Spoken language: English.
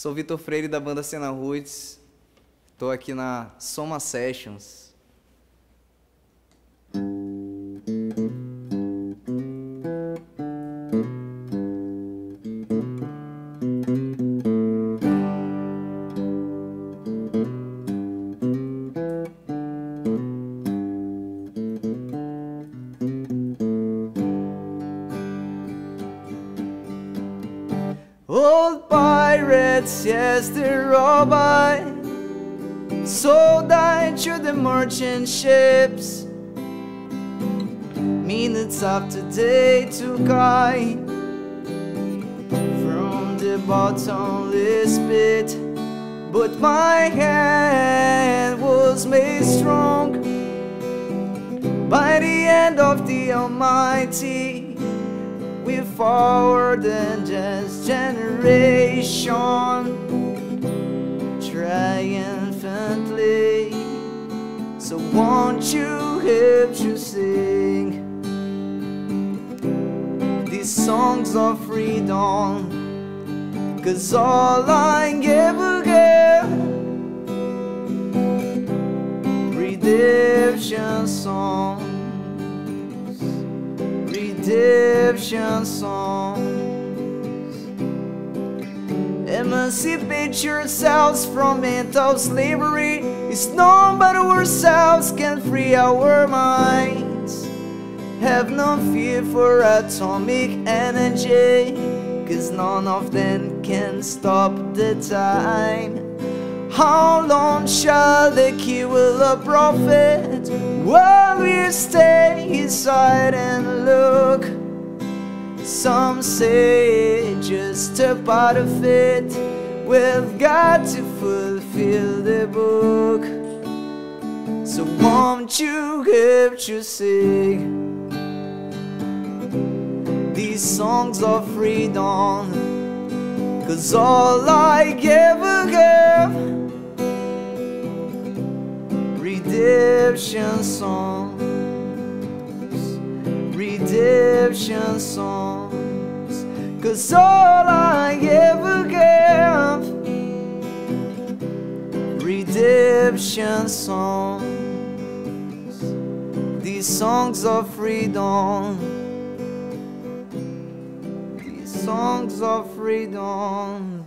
Sou Vitor Freire da banda Cena Roots. Estou aqui na Soma Sessions. Pirates, yes, all by Sold I to the merchant ships. Minutes after they took I From the bottomless pit But my hand was made strong. By the hand of the Almighty we forward and just generation triumphantly. So won't you help to sing these songs of freedom? Cause all I ever get redemption songs redemption songs. Emancipate yourselves from mental slavery. It's none but ourselves can free our minds. Have no fear for atomic energy, cause none of them can stop the time. How long shall they kill a prophet while we stay inside and look? Some say just a part of it. We've got to fulfill the book. So won't you help to sing these songs of freedom? Cause all I ever give redemption songs, redemption songs. Cause all I ever give, redemption songs, these songs of freedom, these songs of freedom.